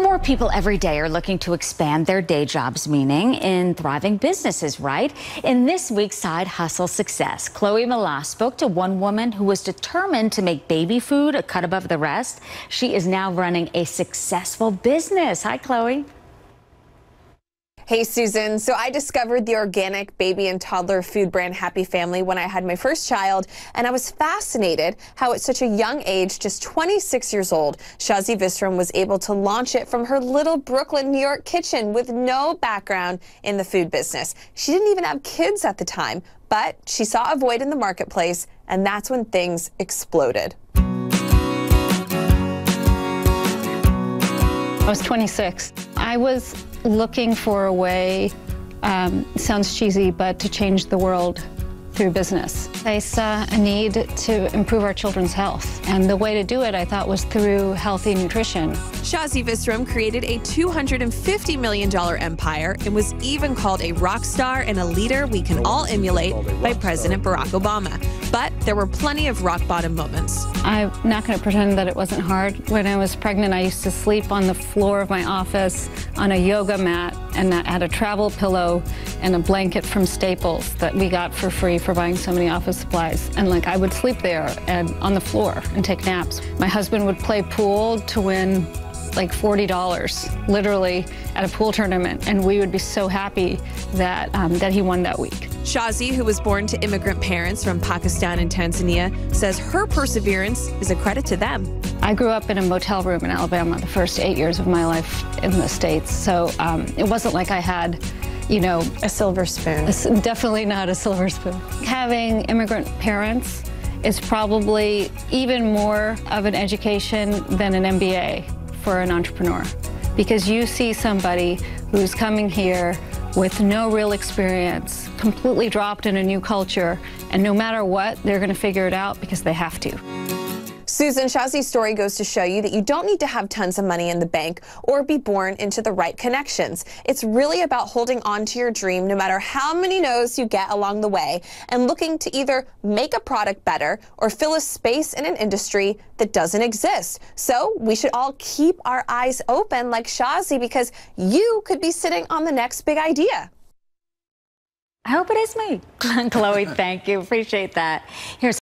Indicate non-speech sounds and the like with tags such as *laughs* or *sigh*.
More people every day are looking to expand their day jobs, meaning in thriving businesses, right? In this week's Side Hustle Success, Chloe Melas spoke to one woman who was determined to make baby food a cut above the rest. She is now running a successful business. Hi, Chloe. Hey, Susan. So I discovered the organic baby and toddler food brand Happy Family when I had my first child, and I was fascinated how at such a young age, just 26 years old, Shazi Visram was able to launch it from her little Brooklyn, New York kitchen with no background in the food business. She didn't even have kids at the time, but she saw a void in the marketplace, and that's when things exploded. I was 26. I was looking for a way, um, sounds cheesy, but to change the world through business. I saw a need to improve our children's health, and the way to do it, I thought, was through healthy nutrition. Shazi Visram created a $250 million empire and was even called a rock star and a leader we can all emulate by President Barack Obama. But there were plenty of rock bottom moments. I'm not going to pretend that it wasn't hard. When I was pregnant, I used to sleep on the floor of my office on a yoga mat, and I had a travel pillow and a blanket from Staples that we got for free for buying so many office supplies. And like I would sleep there and on the floor and take naps. My husband would play pool to win like $40 literally at a pool tournament and we would be so happy that um, that he won that week. Shazi, who was born to immigrant parents from Pakistan and Tanzania, says her perseverance is a credit to them. I grew up in a motel room in Alabama the first eight years of my life in the States, so um, it wasn't like I had you know, a silver spoon. A, definitely not a silver spoon. Having immigrant parents is probably even more of an education than an MBA for an entrepreneur because you see somebody who's coming here with no real experience, completely dropped in a new culture, and no matter what, they're going to figure it out because they have to. Susan Shazi's story goes to show you that you don't need to have tons of money in the bank or be born into the right connections. It's really about holding on to your dream no matter how many no's you get along the way and looking to either make a product better or fill a space in an industry that doesn't exist. So we should all keep our eyes open like Shazi because you could be sitting on the next big idea. I hope it is me. *laughs* Chloe, thank you. Appreciate that. Here's